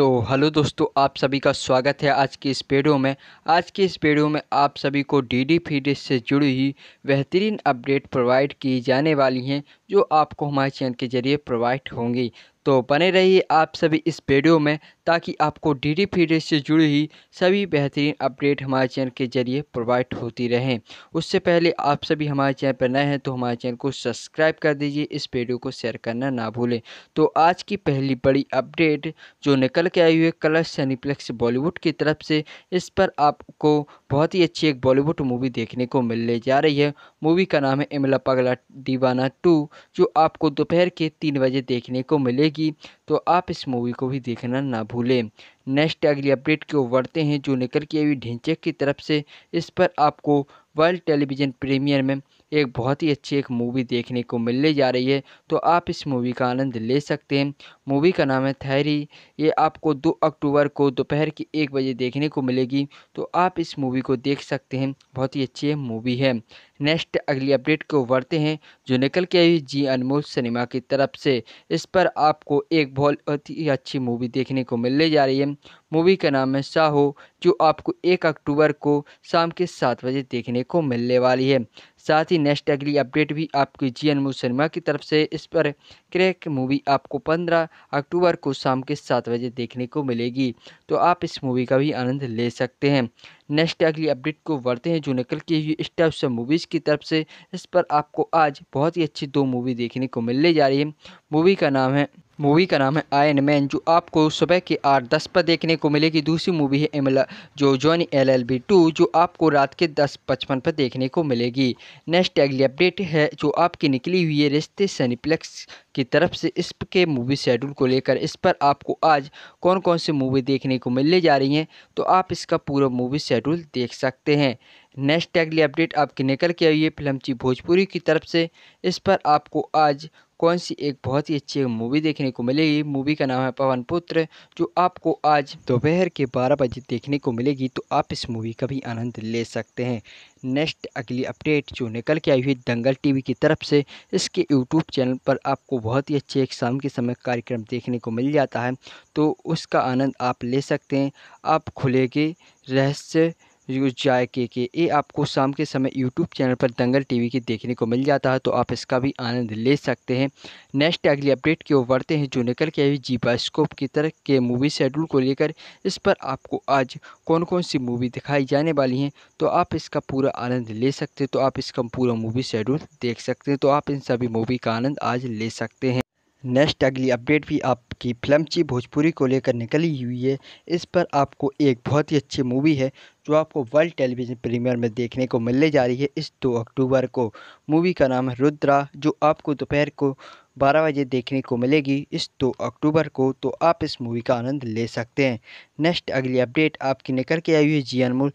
तो हेलो दोस्तों, आप सभी का स्वागत है आज की इस वीडियो में। आज की इस वीडियो में आप सभी को डी डी से जुड़ी ही बेहतरीन अपडेट प्रोवाइड की जाने वाली हैं। जो आपको हमारे चैनल के ज़रिए प्रोवाइड होंगी। तो बने रहिए आप सभी इस वीडियो में ताकि आपको डी डी फ़ीड से जुड़ी हुई सभी बेहतरीन अपडेट हमारे चैनल के ज़रिए प्रोवाइड होती रहें। उससे पहले आप सभी हमारे चैनल पर नए हैं तो हमारे चैनल को सब्सक्राइब कर दीजिए, इस वीडियो को शेयर करना ना भूलें। तो आज की पहली बड़ी अपडेट जो निकल के आई हुई है कलर सनीप्लेक्स बॉलीवुड की तरफ़ से, इस पर आपको बहुत ही अच्छी एक बॉलीवुड मूवी देखने को मिलने जा रही है। मूवी का नाम है इमला पगला दीवाना टू। जो आपको दोपहर के तीन बजे देखने को मिलेगी तो आप इस मूवी को भी देखना ना भूलें। नेक्स्ट, अगली अपडेट की ओर बढ़ते हैं, जो निकल के अभी ढिंचे की तरफ़ से। इस पर आपको वर्ल्ड टेलीविज़न प्रीमियर में एक बहुत ही अच्छी एक मूवी देखने को मिलने जा रही है तो आप इस मूवी का आनंद ले सकते हैं। मूवी का नाम है थैरी। ये आपको 2 अक्टूबर को दोपहर की एक बजे देखने को मिलेगी तो आप इस मूवी को देख सकते हैं। बहुत ही अच्छी मूवी है। नेक्स्ट, अगली अपडेट को बढ़ते हैं, जो निकल के आई जी अनमोल सिनेमा की तरफ़ से। इस पर आपको एक बहुत ही अच्छी मूवी देखने को मिलने जा रही है। मूवी का नाम है साहो, जो आपको एक अक्टूबर को शाम के सात बजे देखने को मिलने वाली है। साथ ही नेक्स्ट अगली अपडेट भी आपकी जी अनमोल सिनेमा की तरफ़ से इस पर क्रैक मूवी आपको पंद्रह अक्टूबर को शाम के सात बजे देखने को मिलेगी तो आप इस मूवी का भी आनंद ले सकते हैं। नेक्स्ट अगली अपडेट को बढ़ते हैं, जो निकल के हुई स्टेप से मूवीज़ की तरफ़ से, इस पर आपको आज बहुत ही अच्छी दो मूवी देखने को मिलने जा रही है। मूवी का नाम है मूवी का नाम है आयन मैन, जो आपको सुबह के आठ दस पर देखने को मिलेगी। दूसरी मूवी है एमला, जो Jolly L L B two, जो आपको रात के दस पचपन पर देखने को मिलेगी। नेक्स्ट अगली अपडेट है, जो आपकी निकली हुई है रिश्ते सनीप्लेक्स की तरफ़ से। इस के मूवी शेड्यूल को लेकर इस पर आपको आज कौन कौन सी मूवी देखने को मिलने जा रही हैं तो आप इसका पूरा मूवी शेड्यूल देख सकते हैं। नेक्स्ट अगली अपडेट आपकी निकल के आई है फ़िल्म ची भोजपुरी की तरफ़ से। इस पर आपको आज कौन सी एक बहुत ही अच्छी मूवी देखने को मिलेगी? मूवी का नाम है पवन पुत्र, जो आपको आज दोपहर के बारह बजे देखने को मिलेगी तो आप इस मूवी का भी आनंद ले सकते हैं। नेक्स्ट अगली अपडेट जो निकल के आई हुई दंगल टीवी की तरफ़ से, इसके यूट्यूब चैनल पर आपको बहुत ही अच्छे एक शाम के समय कार्यक्रम देखने को मिल जाता है तो उसका आनंद आप ले सकते हैं। आप खुलेगे रहस्य जाए के के ये आपको शाम के समय यूट्यूब चैनल पर दंगल टीवी के देखने को मिल जाता है तो आप इसका भी आनंद ले सकते हैं। नेक्स्ट अगली अपडेट की ओर बढ़ते हैं, जो निकल के आई जी बास्कोप की तरह के मूवी शेड्यूल को लेकर। इस पर आपको आज कौन कौन सी मूवी दिखाई जाने वाली हैं तो आप इसका पूरा आनंद ले सकते हैं तो आप इसका पूरा मूवी शेड्यूल देख सकते हैं तो आप इन सभी मूवी का आनंद आज ले सकते हैं। नेक्स्ट अगली अपडेट भी आपकी फ़िल्म ची भोजपुरी को लेकर निकली हुई है। इस पर आपको एक बहुत ही अच्छी मूवी है, जो आपको वर्ल्ड टेलीविज़न प्रीमियर में देखने को मिलने जा रही है इस दो अक्टूबर को। मूवी का नाम है रुद्रा, जो आपको दोपहर को बारह बजे देखने को मिलेगी इस दो अक्टूबर को तो आप इस मूवी का आनंद ले सकते हैं। नेक्स्ट अगली अपडेट आपकी निकल के आई हुई जी अनमोल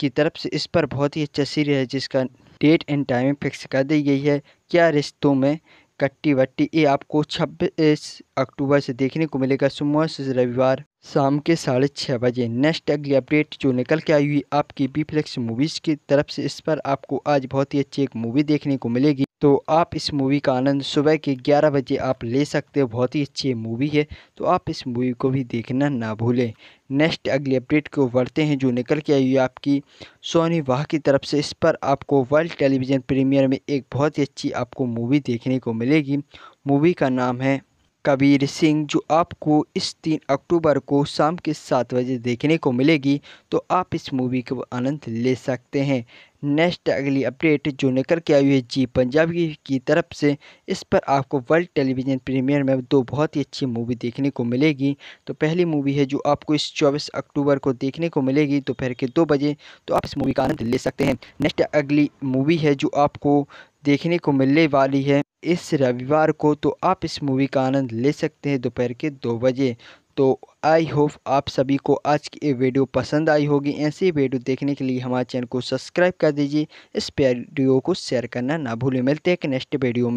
की तरफ़ से। इस पर बहुत ही अच्छा सीरियल है, जिसका डेट एंड टाइमिंग फिक्स कर दी गई है। क्या रिश्तों में कट्टी वट्टी ये आपको छब्बीस अक्टूबर से देखने को मिलेगा। सोमवार से रविवार शाम के साढ़े छः बजे। नेक्स्ट अगली अपडेट जो निकल के आई हुई आपकी बी फ्लेक्स मूवीज़ की तरफ़ से, इस पर आपको आज बहुत ही अच्छी एक मूवी देखने को मिलेगी। तो आप इस मूवी का आनंद सुबह के 11 बजे आप ले सकते हो। बहुत ही अच्छी मूवी है तो आप इस मूवी को भी देखना ना भूलें। नेक्स्ट अगली अपडेट को बढ़ते हैं जो निकल के आई हुई आपकी सोनी वाह की तरफ़ से। इस पर आपको वर्ल्ड टेलीविज़न प्रीमियर में एक बहुत ही अच्छी आपको मूवी देखने को मिलेगी। मूवी का नाम है कबीर सिंह, जो आपको इस तीन अक्टूबर को शाम के सात बजे देखने को मिलेगी तो आप इस मूवी का आनंद ले सकते हैं। नेक्स्ट अगली अपडेट जो निकल के आई है जी पंजाबी की तरफ़ से, इस पर आपको वर्ल्ड टेलीविज़न प्रीमियर में दो बहुत ही अच्छी मूवी देखने को मिलेगी। तो पहली मूवी है जो आपको इस चौबीस अक्टूबर को देखने को मिलेगी, दोपहर के दो बजे तो आप इस मूवी का आनंद ले सकते हैं। नेक्स्ट अगली मूवी है जो आपको देखने को मिलने वाली है। इस रविवार को तो आप इस मूवी का आनंद ले सकते हैं दोपहर के दो बजे। तो आई होप आप सभी को आज की ये वीडियो पसंद आई होगी। ऐसी वीडियो देखने के लिए हमारे चैनल को सब्सक्राइब कर दीजिए। इस वीडियो को शेयर करना ना भूलें। मिलते हैं कि नेक्स्ट वीडियो में।